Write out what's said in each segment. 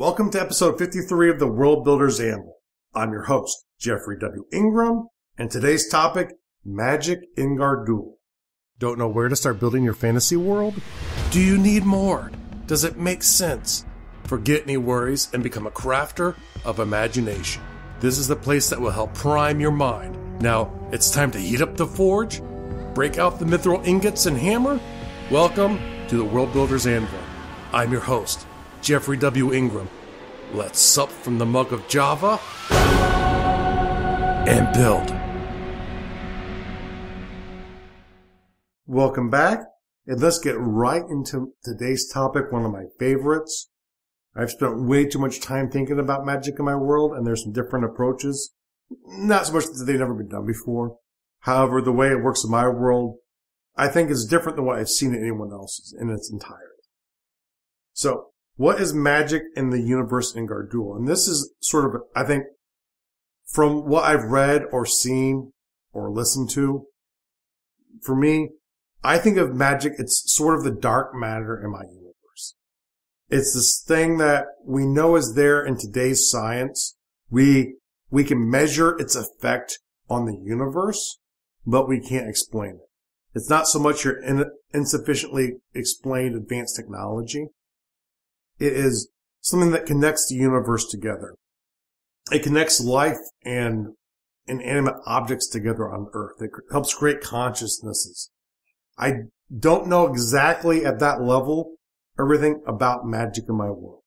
Welcome to episode 53 of the World Builders Anvil. I'm your host, Jeffrey W. Ingram, and today's topic, Magic in Gardul. Don't know where to start building your fantasy world? Do you need more? Does it make sense? Forget any worries and become a crafter of imagination. This is the place that will help prime your mind. Now, it's time to heat up the forge, break out the mithril ingots and hammer. Welcome to the World Builders Anvil. I'm your host, Jeffrey W. Ingram. Let's sup from the mug of Java and build. Welcome back, and let's get right into today's topic, one of my favorites. I've spent way too much time thinking about magic in my world, and there's some different approaches. Not so much that they've never been done before. However, the way it works in my world, I think is different than what I've seen in anyone else's in its entirety. So, what is magic in the universe in Gardul? And this is sort of, I think, from what I've read or seen or listened to, for me, I think of magic, it's sort of the dark matter in my universe. It's this thing that we know is there in today's science. We, we can measure its effect on the universe, but we can't explain it. It's not so much your in, insufficiently explained advanced technology. It is something that connects the universe together. It connects life and inanimate objects together on Earth. It helps create consciousnesses. I don't know exactly at that level everything about magic in my world,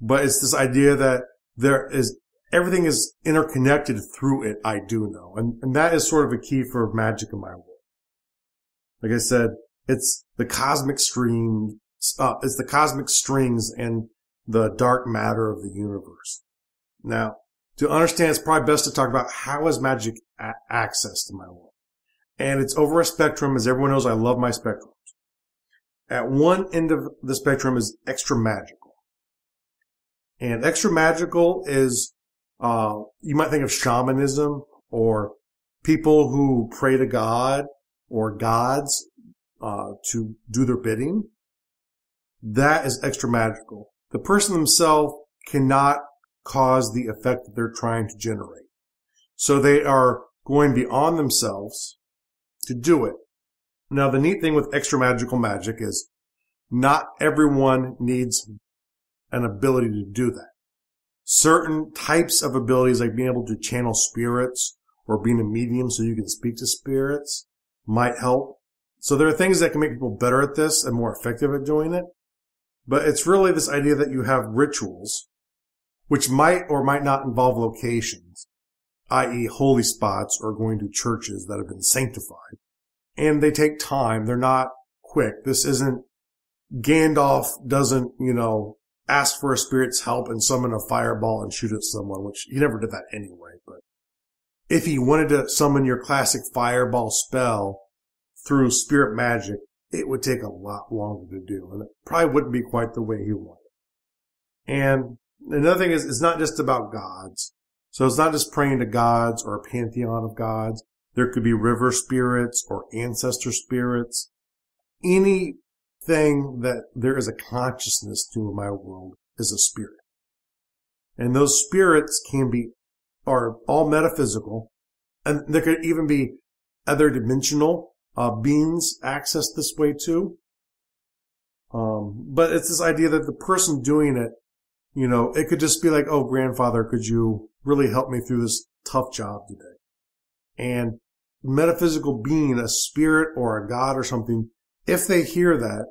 but it's this idea that there is everything is interconnected through it. I do know, and and that is sort of a key for magic in my world. Like I said, it's the cosmic stream uh, is the cosmic strings and the dark matter of the universe. Now, to understand, it's probably best to talk about how is magic a- accessed in my world. And it's over a spectrum. As everyone knows, I love my spectrums. At one end of the spectrum is extra magical. And extra magical is, uh, you might think of shamanism or people who pray to God or gods, uh, to do their bidding. That is extra magical. The person themselves cannot cause the effect that they're trying to generate. So they are going beyond themselves to do it. Now, the neat thing with extra magical magic is not everyone needs an ability to do that. Certain types of abilities, like being able to channel spirits or being a medium so you can speak to spirits, might help. So there are things that can make people better at this and more effective at doing it. But it's really this idea that you have rituals, which might or might not involve locations, i.e. holy spots or going to churches that have been sanctified. And they take time. They're not quick. This isn't Gandalf doesn't, you know, ask for a spirit's help and summon a fireball and shoot at someone, which he never did that anyway. But if he wanted to summon your classic fireball spell through spirit magic, it would take a lot longer to do, and it probably wouldn't be quite the way he wanted. And another thing is, it's not just about gods. So it's not just praying to gods or a pantheon of gods. There could be river spirits or ancestor spirits. Anything that there is a consciousness to in my world is a spirit. And those spirits can be, are all metaphysical. And there could even be other dimensional uh, beings access this way too. Um, but it's this idea that the person doing it, you know, it could just be like, oh, grandfather, could you really help me through this tough job today? And metaphysical being, a spirit or a god or something, if they hear that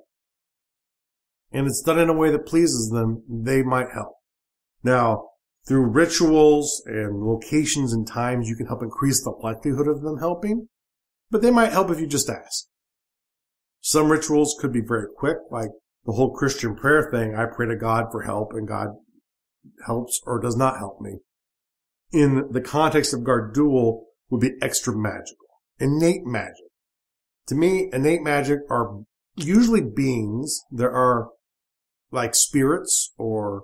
and it's done in a way that pleases them, they might help. Now, through rituals and locations and times, you can help increase the likelihood of them helping but they might help if you just ask. Some rituals could be very quick, like the whole Christian prayer thing. I pray to God for help and God helps or does not help me. In the context of Gardul would be extra magical, innate magic. To me, innate magic are usually beings. There are like spirits or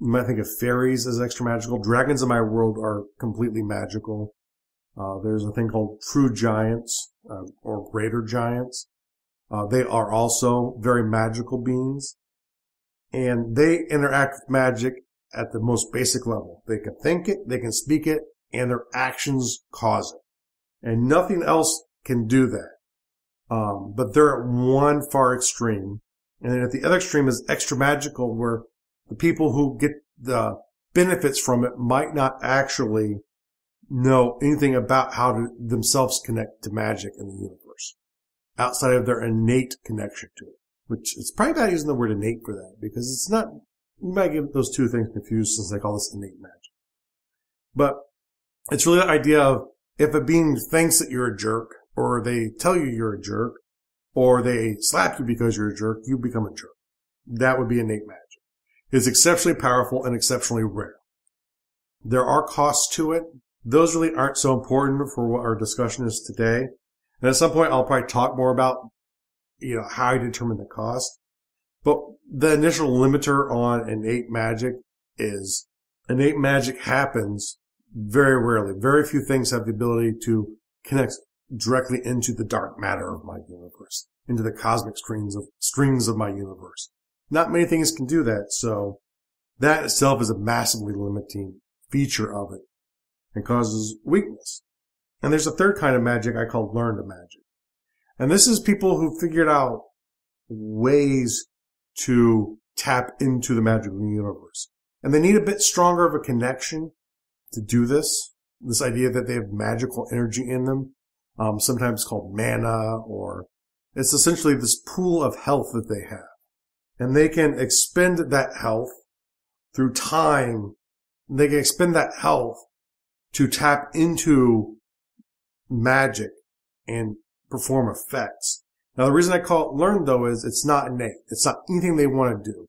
you might think of fairies as extra magical. Dragons in my world are completely magical. Uh, there's a thing called true giants uh, or greater giants. Uh, they are also very magical beings. and they interact with magic at the most basic level. They can think it, they can speak it, and their actions cause it. And nothing else can do that. Um, but they're at one far extreme. And then at the other extreme is extra magical where the people who get the benefits from it might not actually know anything about how to themselves connect to magic in the universe outside of their innate connection to it, which it's probably not using the word innate for that because it's not, you might get those two things confused since they call this innate magic. But it's really the idea of if a being thinks that you're a jerk or they tell you you're a jerk or they slap you because you're a jerk, you become a jerk. That would be innate magic. It's exceptionally powerful and exceptionally rare. There are costs to it. Those really aren't so important for what our discussion is today. And at some point, I'll probably talk more about, you know, how I determine the cost. But the initial limiter on innate magic is innate magic happens very rarely. Very few things have the ability to connect directly into the dark matter of my universe, into the cosmic strings of strings of my universe. Not many things can do that, so that itself is a massively limiting feature of it and causes weakness. And there's a third kind of magic I call learned magic. And this is people who figured out ways to tap into the magic of the universe. And they need a bit stronger of a connection to do this. This idea that they have magical energy in them, um, sometimes called mana, or it's essentially this pool of health that they have. And they can expend that health through time. They can expend that health to tap into magic and perform effects. Now, the reason I call it learned though is it's not innate. It's not anything they want to do.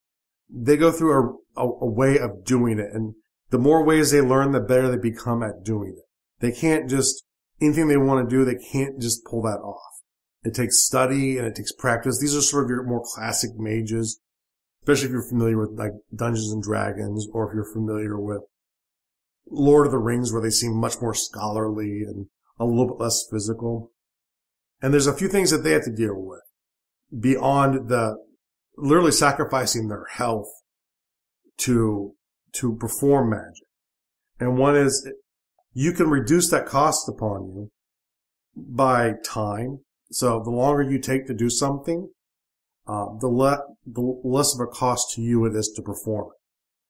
They go through a, a, a way of doing it. And the more ways they learn, the better they become at doing it. They can't just, anything they want to do, they can't just pull that off. It takes study and it takes practice. These are sort of your more classic mages, especially if you're familiar with like Dungeons and Dragons or if you're familiar with Lord of the Rings where they seem much more scholarly and a little bit less physical. And there's a few things that they have to deal with beyond the literally sacrificing their health to, to perform magic. And one is you can reduce that cost upon you by time. So the longer you take to do something, uh, the, le- the less of a cost to you it is to perform.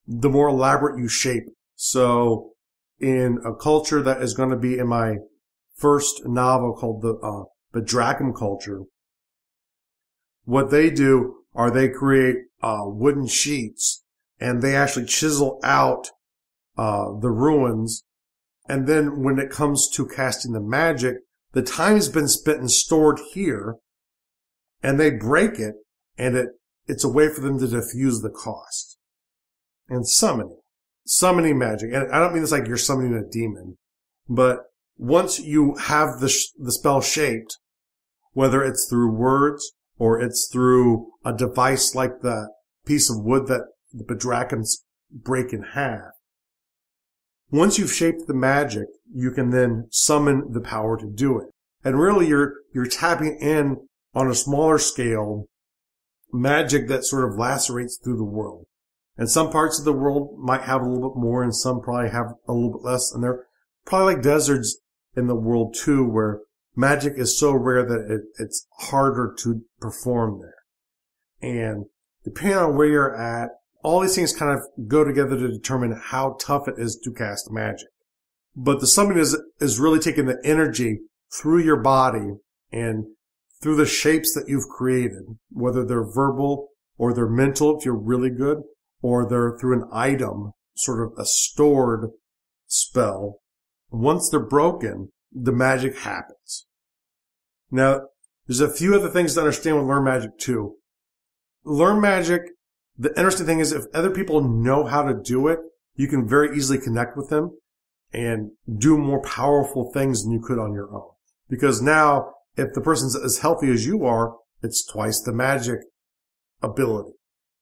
The more elaborate you shape. So in a culture that is going to be in my first novel called the, uh, the Dracum culture, what they do are they create, uh, wooden sheets and they actually chisel out, uh, the ruins. And then when it comes to casting the magic, the time's been spent and stored here and they break it and it, it's a way for them to diffuse the cost and summoning, summoning magic. And I don't mean it's like you're summoning a demon, but once you have the, sh- the spell shaped, whether it's through words or it's through a device like the piece of wood that the Bedrachans break in half, once you've shaped the magic, you can then summon the power to do it. And really you're, you're tapping in on a smaller scale magic that sort of lacerates through the world. And some parts of the world might have a little bit more and some probably have a little bit less. And they're probably like deserts in the world too, where magic is so rare that it, it's harder to perform there. And depending on where you're at, all these things kind of go together to determine how tough it is to cast magic. But the summoning is, is really taking the energy through your body and through the shapes that you've created, whether they're verbal or they're mental if you're really good, or they're through an item, sort of a stored spell. Once they're broken, the magic happens. Now, there's a few other things to understand with learn magic too. Learn magic, the interesting thing is if other people know how to do it, you can very easily connect with them and do more powerful things than you could on your own. Because now if the person's as healthy as you are, it's twice the magic ability.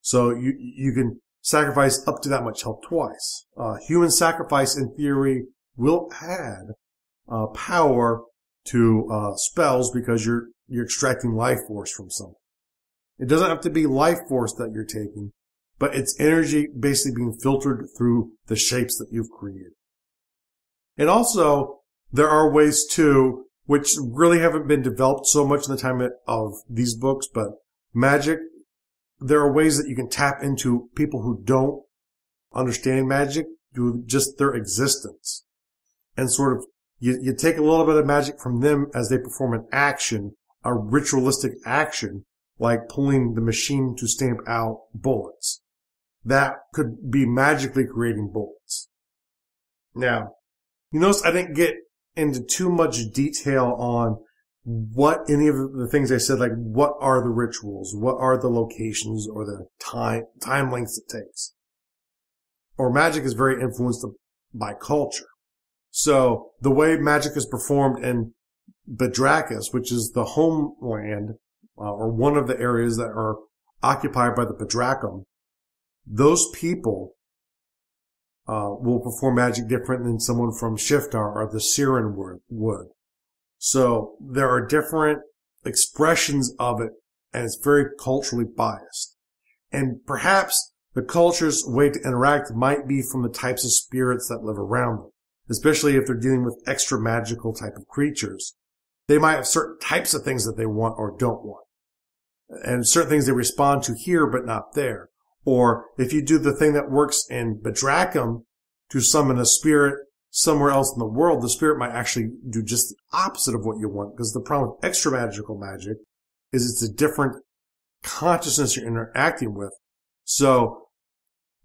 So you, you can sacrifice up to that much health twice. Uh, human sacrifice in theory will add uh, power to uh, spells because you're you're extracting life force from something. It doesn't have to be life force that you're taking, but it's energy basically being filtered through the shapes that you've created. And also, there are ways too, which really haven't been developed so much in the time of these books, but magic, there are ways that you can tap into people who don't understand magic through just their existence and sort of you, you take a little bit of magic from them as they perform an action, a ritualistic action, like pulling the machine to stamp out bullets. That could be magically creating bullets. Now, you notice I didn't get into too much detail on what any of the things I said, like what are the rituals, what are the locations or the time, time lengths it takes. Or magic is very influenced by culture. So the way magic is performed in Badrakis, which is the homeland uh, or one of the areas that are occupied by the Badrakum, those people uh, will perform magic different than someone from Shiftar or the Siren would. So there are different expressions of it, and it's very culturally biased. And perhaps the culture's way to interact might be from the types of spirits that live around them especially if they're dealing with extra magical type of creatures. They might have certain types of things that they want or don't want. And certain things they respond to here, but not there. Or if you do the thing that works in Badrakum to summon a spirit somewhere else in the world, the spirit might actually do just the opposite of what you want. Because the problem with extra magical magic is it's a different consciousness you're interacting with. So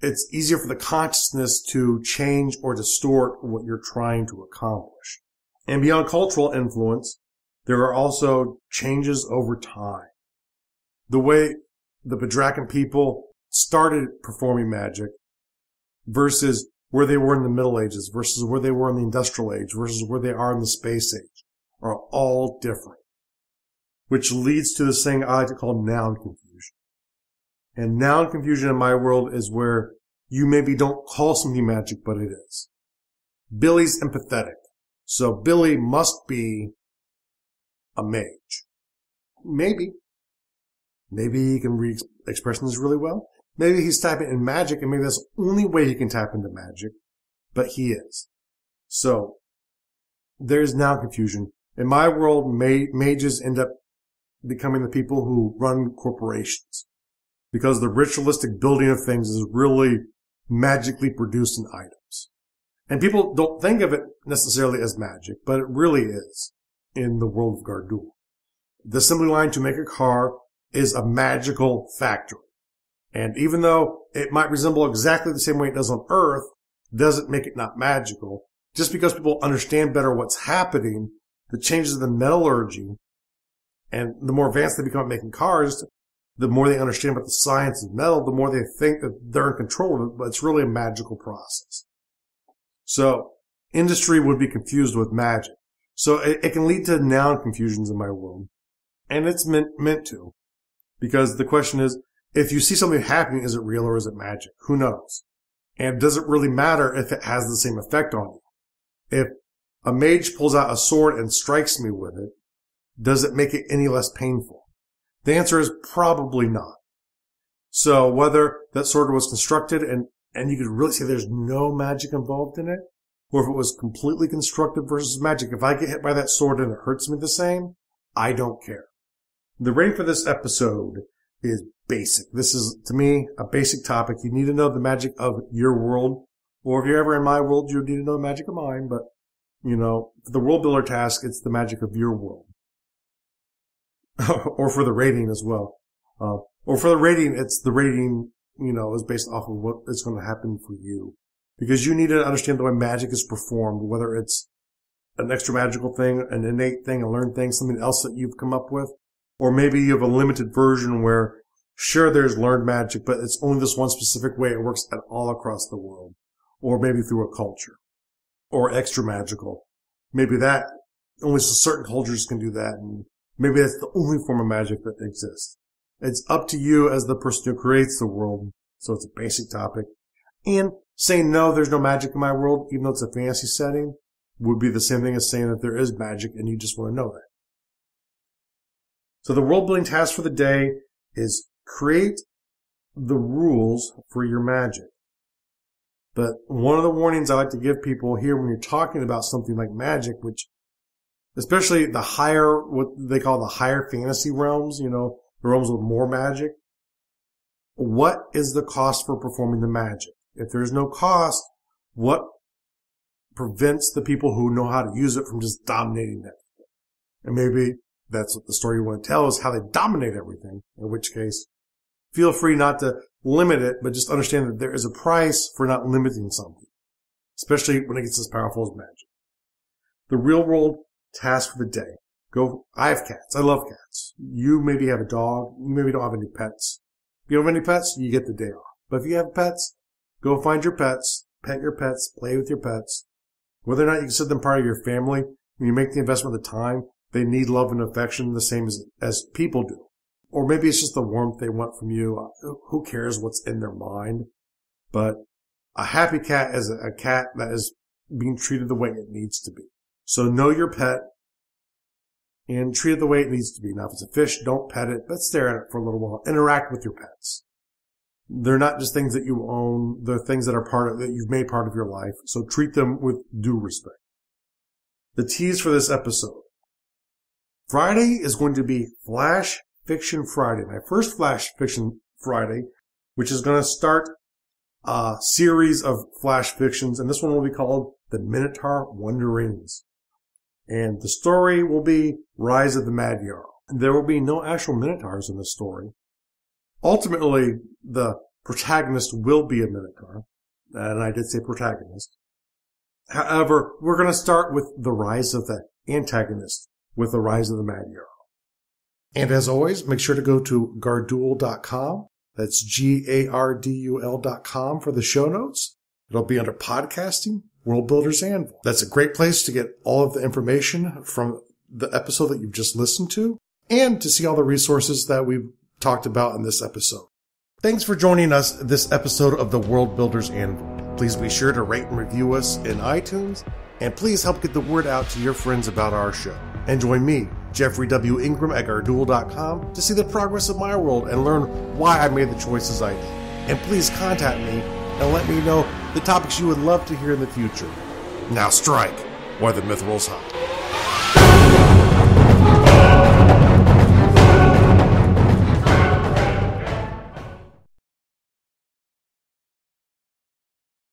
it's easier for the consciousness to change or distort what you're trying to accomplish. And beyond cultural influence, there are also changes over time. The way the Badrakan people started performing magic versus where they were in the Middle Ages versus where they were in the Industrial Age versus where they are in the Space Age are all different, which leads to this thing I like to call noun confusion. And noun confusion in my world is where you maybe don't call something magic, but it is. Billy's empathetic. So Billy must be a mage. Maybe. Maybe he can read expressions really well. Maybe he's tapping in magic and maybe that's the only way he can tap into magic, but he is. So there's noun confusion. In my world, mages end up becoming the people who run corporations because the ritualistic building of things is really magically produced in items. And people don't think of it necessarily as magic, but it really is in the world of Gardul. The assembly line to make a car is a magical factory. And even though it might resemble exactly the same way it does on Earth, doesn't make it not magical. Just because people understand better what's happening, the changes in the metallurgy, and the more advanced they become at making cars, the more they understand about the science of metal, the more they think that they're in control of it, but it's really a magical process. So industry would be confused with magic. So it, it can lead to noun confusions in my world. And it's meant, meant to. Because the question is, if you see something happening, is it real or is it magic? Who knows? And does it really matter if it has the same effect on you? If a mage pulls out a sword and strikes me with it, does it make it any less painful? The answer is probably not. So whether that sword was constructed and, and you could really say there's no magic involved in it, or if it was completely constructed versus magic, if I get hit by that sword and it hurts me the same, I don't care. The rating for this episode is basic. This is, to me, a basic topic. You need to know the magic of your world, or if you're ever in my world, you need to know the magic of mine, but, you know, for the world builder task, it's the magic of your world. or for the rating as well. Uh, or for the rating, it's the rating, you know, is based off of what is going to happen for you. Because you need to understand the way magic is performed, whether it's an extra magical thing, an innate thing, a learned thing, something else that you've come up with. Or maybe you have a limited version where, sure, there's learned magic, but it's only this one specific way it works at all across the world. Or maybe through a culture. Or extra magical. Maybe that, only certain cultures can do that, and Maybe that's the only form of magic that exists. It's up to you as the person who creates the world. So it's a basic topic. And saying no, there's no magic in my world, even though it's a fantasy setting, would be the same thing as saying that there is magic and you just want to know that. So the world building task for the day is create the rules for your magic. But one of the warnings I like to give people here when you're talking about something like magic, which especially the higher, what they call the higher fantasy realms, you know, the realms with more magic. What is the cost for performing the magic? If there's no cost, what prevents the people who know how to use it from just dominating it? And maybe that's what the story you want to tell is how they dominate everything, in which case feel free not to limit it, but just understand that there is a price for not limiting something, especially when it gets as powerful as magic. The real world task for the day. Go, I have cats. I love cats. You maybe have a dog. You maybe don't have any pets. If you don't have any pets, you get the day off. But if you have pets, go find your pets, pet your pets, play with your pets. Whether or not you consider them part of your family, when you make the investment of the time, they need love and affection the same as, as people do. Or maybe it's just the warmth they want from you. Who cares what's in their mind? But a happy cat is a cat that is being treated the way it needs to be. So know your pet and treat it the way it needs to be. Now, if it's a fish, don't pet it, but stare at it for a little while. Interact with your pets. They're not just things that you own. They're things that are part of, that you've made part of your life. So treat them with due respect. The tease for this episode. Friday is going to be Flash Fiction Friday, my first Flash Fiction Friday, which is going to start a series of Flash fictions, and this one will be called The Minotaur Wanderings. And the story will be Rise of the Mad Jarl. There will be no actual Minotaurs in this story. Ultimately, the protagonist will be a Minotaur, and I did say protagonist. However, we're going to start with the rise of the antagonist, with the rise of the Mad Jarl. And as always, make sure to go to gardul.com. That's G-A-R-D-U-L.com for the show notes. It'll be under podcasting, World Builders Anvil. That's a great place to get all of the information from the episode that you've just listened to and to see all the resources that we've talked about in this episode. Thanks for joining us this episode of the World Builders Anvil. Please be sure to rate and review us in iTunes and please help get the word out to your friends about our show. And join me, Jeffrey W. Ingram at Gardul.com to see the progress of my world and learn why I made the choices I did. And please contact me and let me know the topics you would love to hear in the future. Now strike while the myth rolls high.